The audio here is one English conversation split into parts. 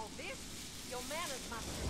all this? Your manners must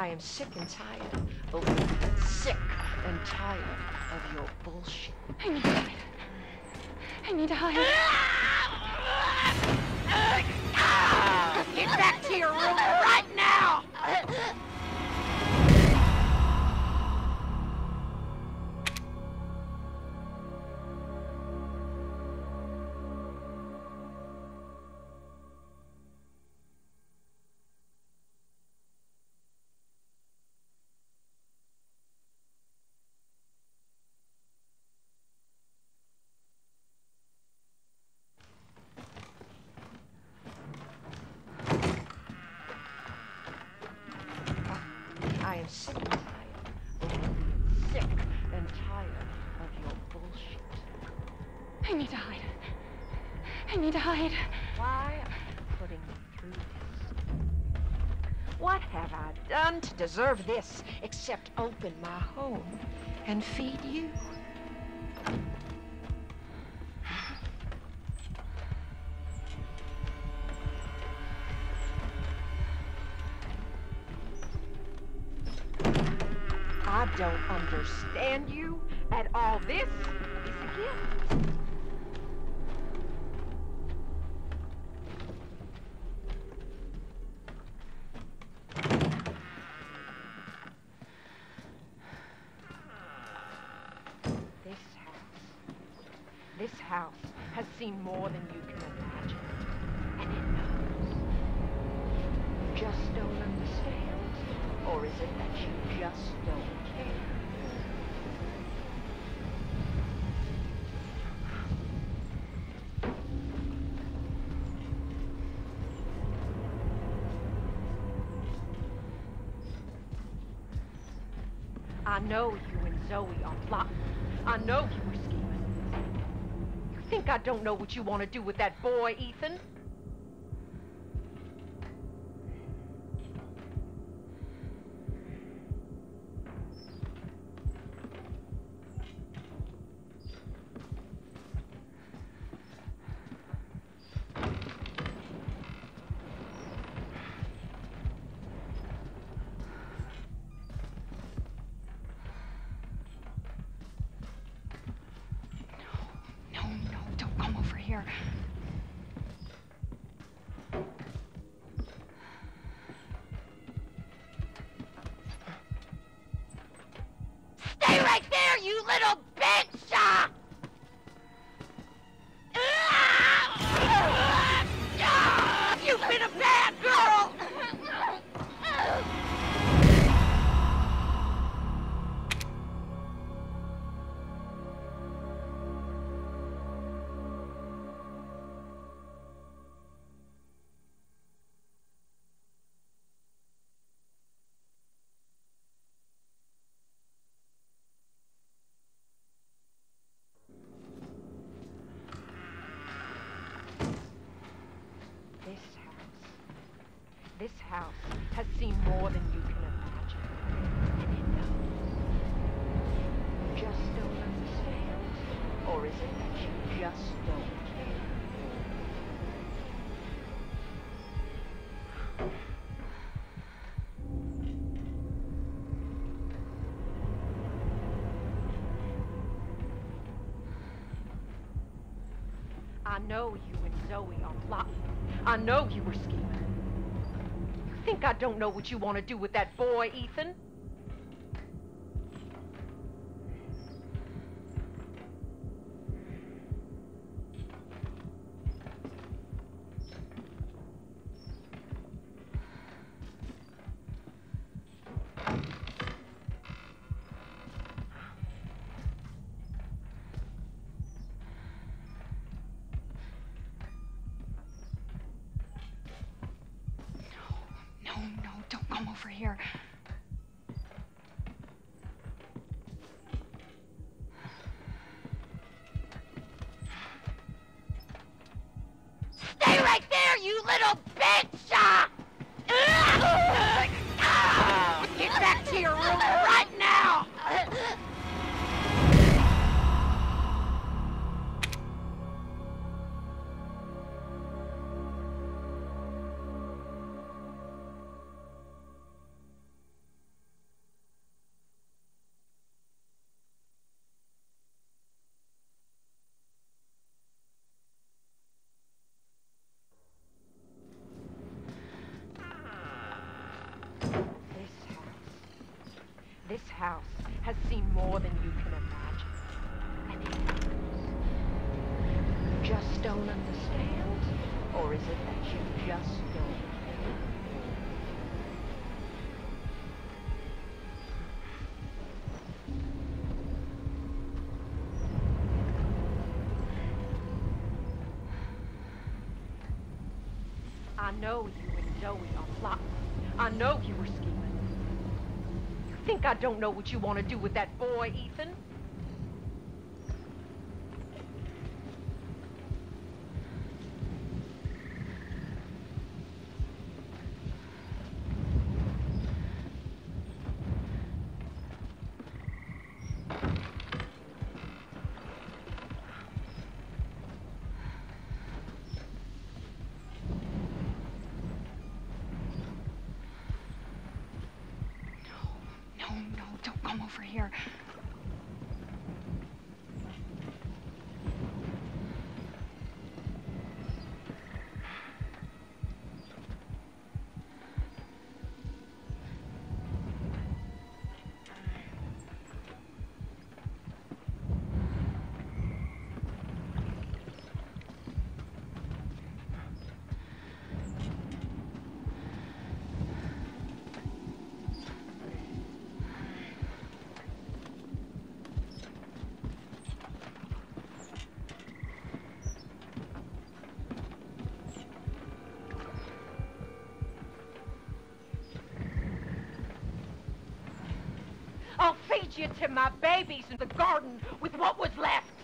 I am sick and tired. Oh, sick and tired of your bullshit. I need to hide. I need to hide. Get back to your room right deserve this except open my home and feed you? I don't understand you at all. This is a gift. This house, this house has seen more than you can imagine. And it knows. Just don't understand. Or is it that you just don't care? I know you and Zoe are plotting. I know you were. Think I don't know what you want to do with that boy, Ethan? No, no, don't come over here. Stay right there, you little this house has seen more than you can imagine. And it knows. You just don't understand. Or is it that you just don't? I know you and Zoe are plotting. I know you were scheming. Think I don't know what you want to do with that boy, Ethan? Over here. Is it that you just don't? I know you and Zoe are plotting. I know you were scheming. You think I don't know what you want to do with that boy, Ethan? No, no, don't come over here. I'll feed you to my babies in the garden with what was left.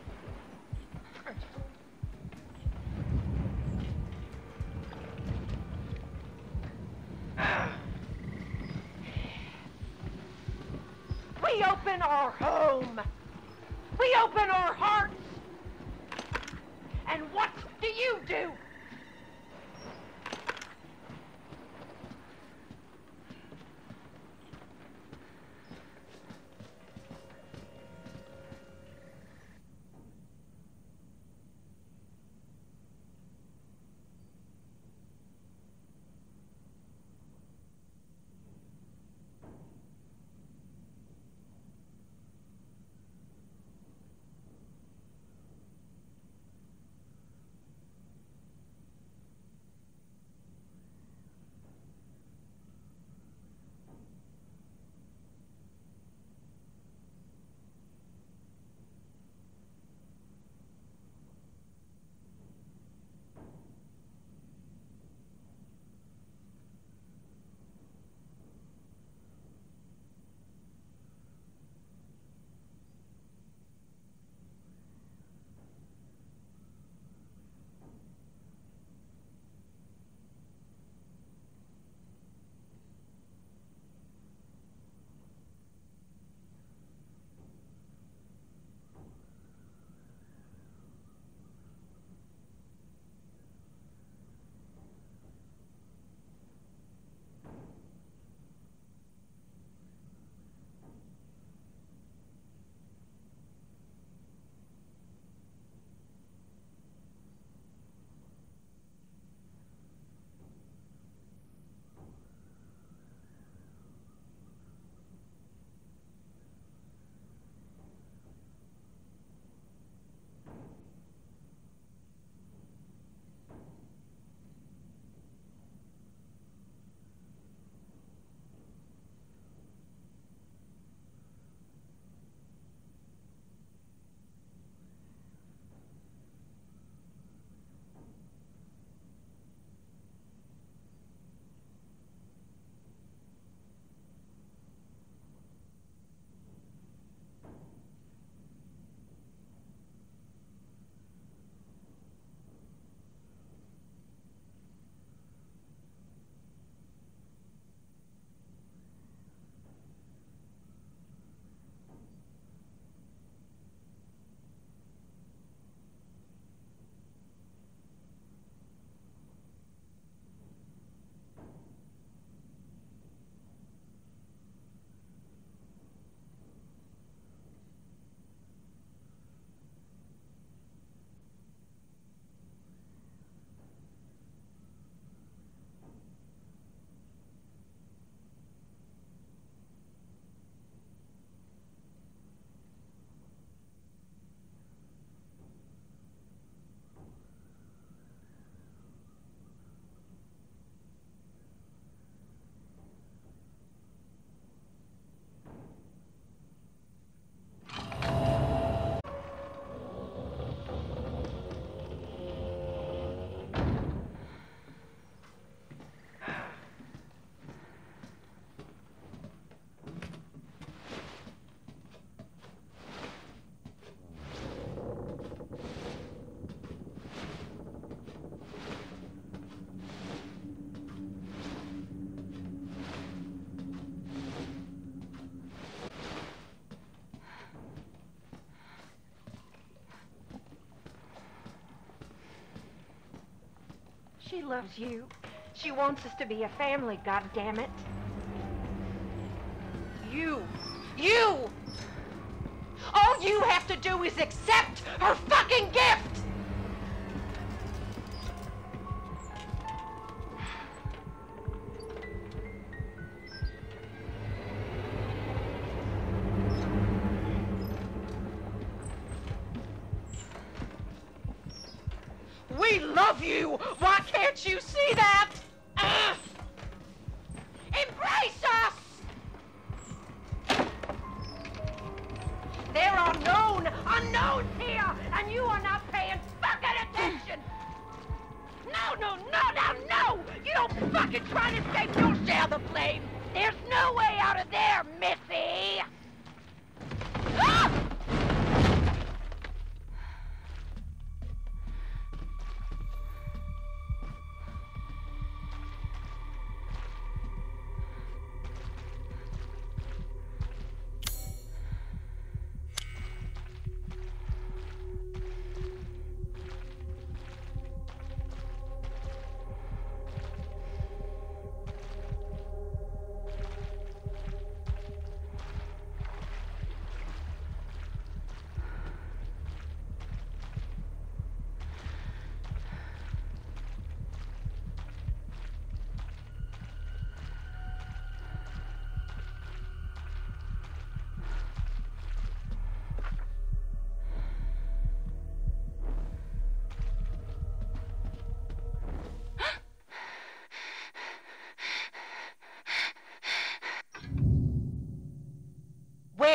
She loves you. She wants us to be a family, goddammit. You. You! All you have to do is accept her fucking gift! There's no way out of there, Missy!